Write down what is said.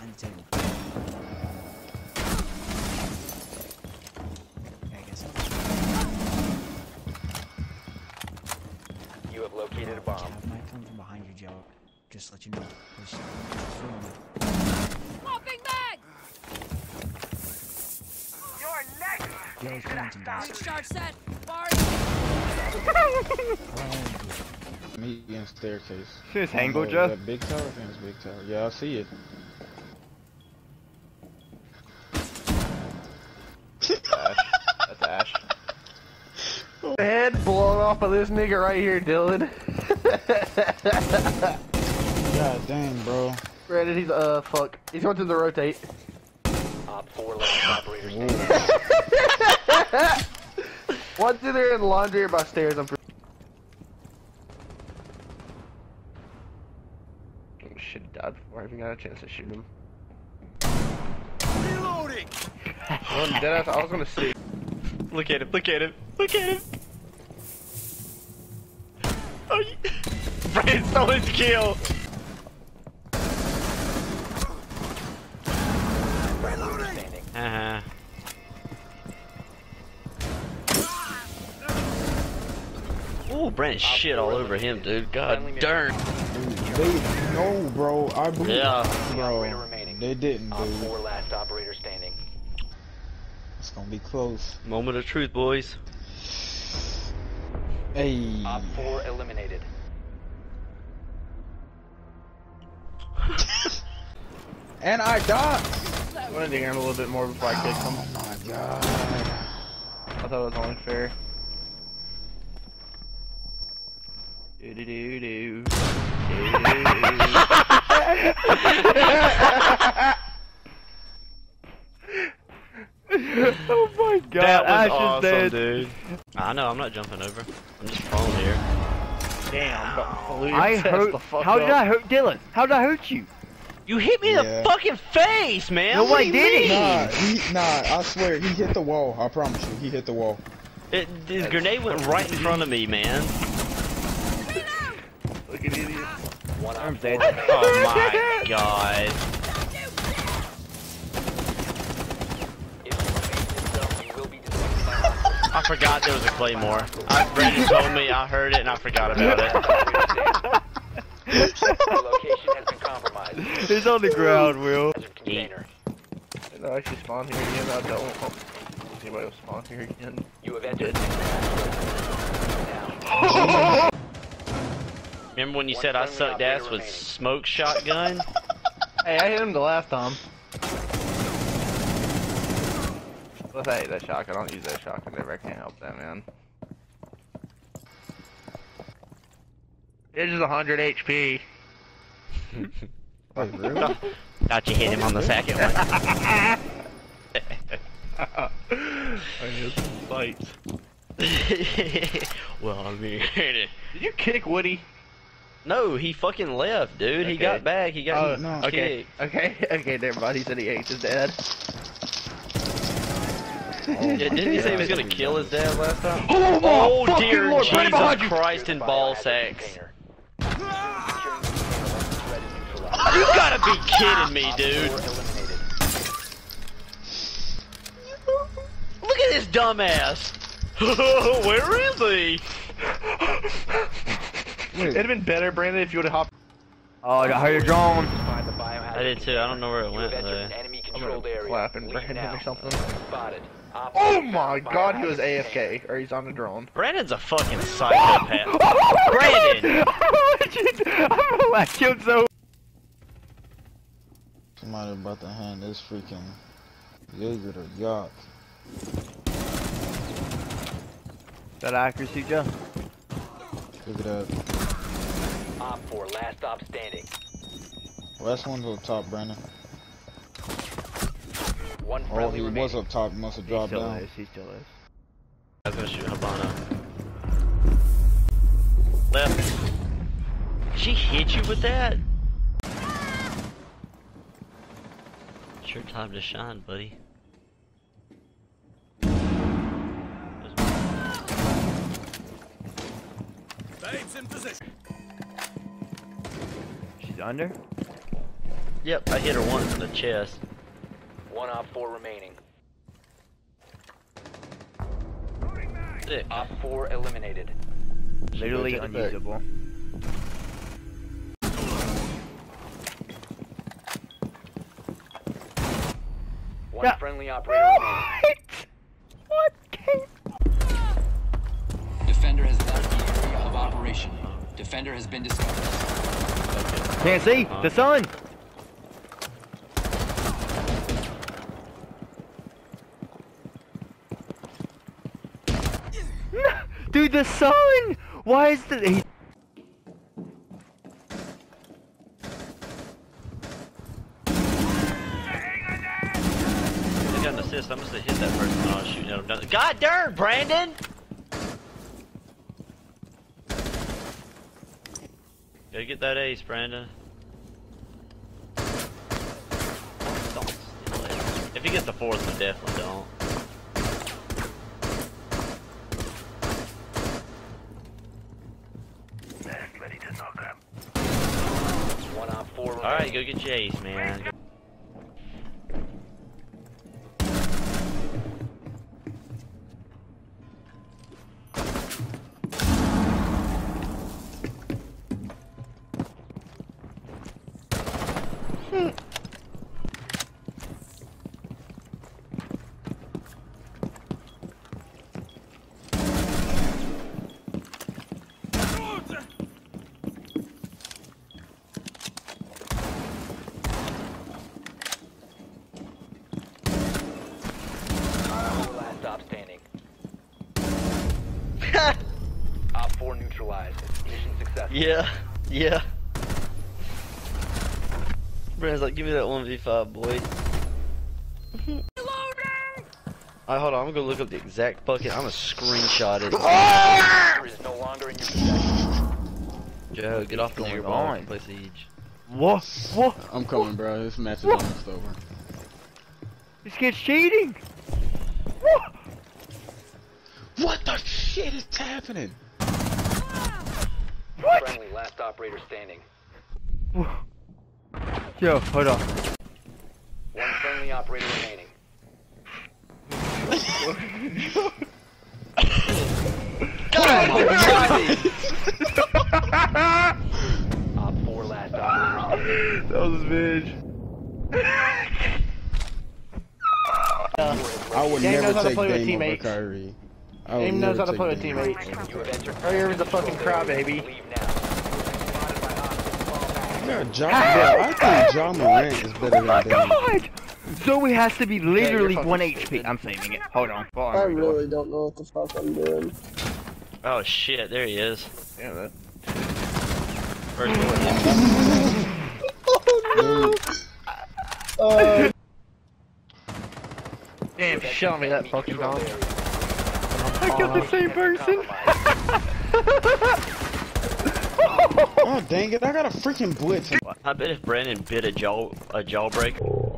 behind the table. Yeah, I guess so. You have located a bomb. Cav might come from behind you, Joe. Just let you know. Just, just rumor. Swapping mag! Joe's Remington guys. Breach charge set. Fire. Median staircase. See this I angle, know, is Joe? that Big tower? I think big tower. Yeah, I see it. Head blown off of this nigga right here, Dylan. God damn, bro. Brandon, he's uh fuck. He's going to the rotate. OPFOR last operator standing. One's in there in the laundry or by stairs. I'm. pretty. Should have died before I even got a chance to shoot him. Reloading. well, deadass, I was gonna see. Look at him, look at him, look at him! Oh, you... Brandon stole his kill! standing. Uh-huh. Ooh, Brandon shit all over him, dude. God Friendly darn. They no, bro. I believe. Yeah. Operator Bro, remaining. they didn't, Op dude. 4 last operator standing. It's gonna be close. Moment of truth, boys. Hey. Op 4 eliminated. And I died. I'm gonna dig in a little bit more before I kick him. Oh my god. I thought it was only fair. Do do do do. oh my god, that was Ash is awesome, dead. dude. I know, I'm not jumping over. I'm just falling here. Damn, I hurt. How did I hurt Dylan? How did I hurt you? You hit me in the fucking face, man! No, what I do didn't. Nah, he, nah, I swear, he hit the wall. I promise you, he hit the wall. It, the grenade went right in front of me, man. Look at idiot. One I'm dead. Oh my god. If you remain in this zone, you will be detected by hostiles. I forgot there was a claymore. I, Brandon told me, I heard it, and I forgot about it. Your location has been compromised. It's on the ground, Will. Hazard container. Did I actually spawn here again? I don't. Oh, anybody will spawn here again. You have entered. Now, Remember when you One said I sucked ass with remaining. smoke shotgun? Hey, I hit him the last time. But hey, that shotgun, I don't use that shotgun ever. I can't help that, man. It's just 100 HP. Oh, really? Thought you hit him on the second one. I need some fights. well, I mean, Did you kick Woody? no, he fucking left, dude. He got back. He got Oh, kicked. no. Okay, okay, okay, never mind. He said he hates his dad. Oh. Yeah, didn't he say he was gonna kill his dad last time? Oh, Oh, oh, oh fucking dear Lord, right Jesus behind you. Christ in ball biohazard sacks. container. Securing the container once the threat is neutralized. You gotta be kidding me, Op dude. 4 eliminated. Look at this dumbass. Where is he? It'd have been better, Brandon, if you would have hopped. Oh, I got your drone. Find the biohazard I did too. I don't know where it You went. have entered an though. Enemy I'm controlled area. clap and Leave Brandon now. or something. Spotted. Op Oh four my god, he was. AFK, or he's on a drone. Brandon's a fucking psychopath. Oh Brandon! I killed so. Somebody about to hand this freaking Jaeger to Yacht. That accuracy, Joe. Look at that. Op 4, last stop standing. Last one's up top, Brandon. One Oh, friendly he remaining. was up top. He must have He dropped still down. is. He still is. I was gonna shoot Habana. Left. She hit you with that? It's your time to shine, buddy. She's under. Yep, I hit her once in the chest. One OPFOR remaining. Sick. Op four eliminated. Literally take it back. unusable. One Yeah. friendly operator remaining. What? What? Defender has left the area of operation. Defender has been discovered. Can't see. The sun. Dude, the sun! Why is the he, I hit that person when I was shooting at him. God darn, Brandon! Gotta get that ace, Brandon. If he gets the fourth, I definitely don't. One op four. Alright, go get your ace, man. Four last stop standing. OPFOR neutralized. Mission successful. Yeah, yeah. Brandon's like, give me that 1v5, boy. Alright, hold on, I'm gonna go look up the exact bucket. I'm gonna screenshot it. Ah! Defuser is no longer in your possession. Joe, get off the Going near ball behind. and play siege. what? What? I'm coming, bro. This match is almost over. This kid's cheating. What? What the shit is happening? What? Friendly last operator standing. Yo, hold on. One friendly operator remaining. Op four last operator. That was bitch. I would Game never take play Dame over. Kyrie. I would Game knows how to take play with Dame teammates. over You have entered Kyrie a fucking crybaby. Leave now. Yeah, John, I think John Morant is better than Oh my than Dame. god! Zoe has to be literally fucking 1 stupid. HP. I'm saving it. Hold on. Hold on. I really don't know what the fuck I'm doing. Oh shit, there he is. Yeah, that. First bullet. Uh, Damn, show me that fucking Control dog. Area. I killed the same oh, person. Oh dang it! I got a freaking blitz. I bet if Brandon bit a jaw a jawbreaker.